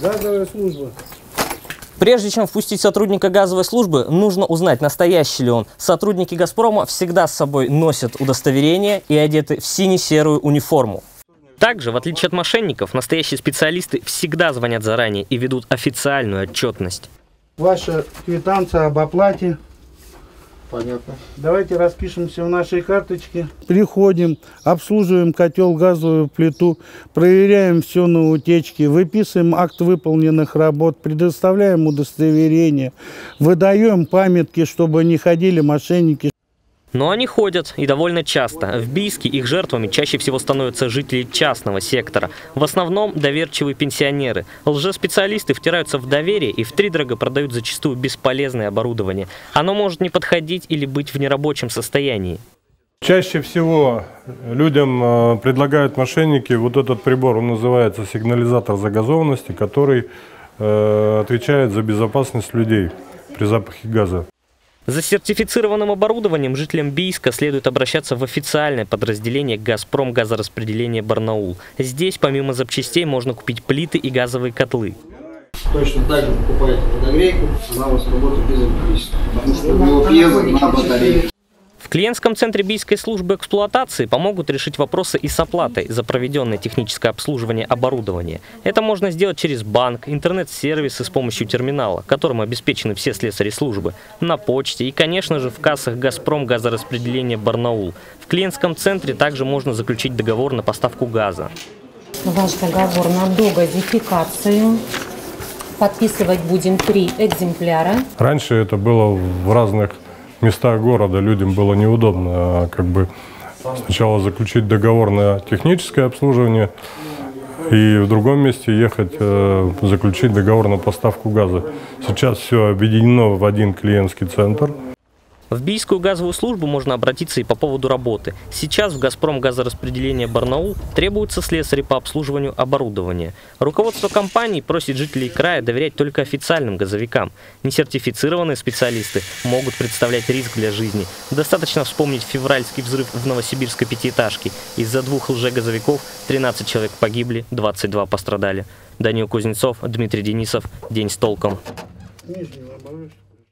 Газовая служба. Прежде чем впустить сотрудника газовой службы, нужно узнать, настоящий ли он. Сотрудники «Газпрома» всегда с собой носят удостоверение и одеты в сине-серую униформу. Также, в отличие от мошенников, настоящие специалисты всегда звонят заранее и ведут официальную отчетность. Ваша квитанция об оплате. Понятно. Давайте распишемся в нашей карточке. Приходим, обслуживаем котел, газовую плиту, проверяем все на утечке, выписываем акт выполненных работ, предоставляем удостоверение, выдаем памятки, чтобы не ходили мошенники. Но они ходят, и довольно часто. В Бийске их жертвами чаще всего становятся жители частного сектора. В основном доверчивые пенсионеры. Лжеспециалисты втираются в доверие и втридорого продают зачастую бесполезное оборудование. Оно может не подходить или быть в нерабочем состоянии. Чаще всего людям э, предлагают мошенники вот этот прибор, он называется сигнализатор загазованности, который э, отвечает за безопасность людей при запахе газа. За сертифицированным оборудованием жителям Бийска следует обращаться в официальное подразделение «Газпром» газораспределение Барнаул. Здесь помимо запчастей можно купить плиты и газовые котлы. Точно так же покупаете водогрейку, она у вас работает без электричества. Потому что него пьеза на батарее. В клиентском центре Бийской службы эксплуатации помогут решить вопросы и с оплатой за проведенное техническое обслуживание оборудования. Это можно сделать через банк, интернет-сервисы с помощью терминала, которым обеспечены все слесари службы, на почте и, конечно же, в кассах «Газпром» газораспределения «Барнаул». В клиентском центре также можно заключить договор на поставку газа. Ваш договор на догазификацию. Подписывать будем три экземпляра. Раньше это было в разных местах города, людям было неудобно а, как бы сначала заключить договор на техническое обслуживание и в другом месте ехать э, заключить договор на поставку газа. Сейчас все объединено в один клиентский центр. В Бийскую газовую службу можно обратиться и по поводу работы. Сейчас в «Газпром» газораспределение Барнаул требуются слесари по обслуживанию оборудования. Руководство компании просит жителей края доверять только официальным газовикам. Несертифицированные специалисты могут представлять риск для жизни. Достаточно вспомнить февральский взрыв в новосибирской пятиэтажке. Из-за двух лжегазовиков 13 человек погибли, 22 пострадали. Данил Кузнецов, Дмитрий Денисов. День с толком. Нижний.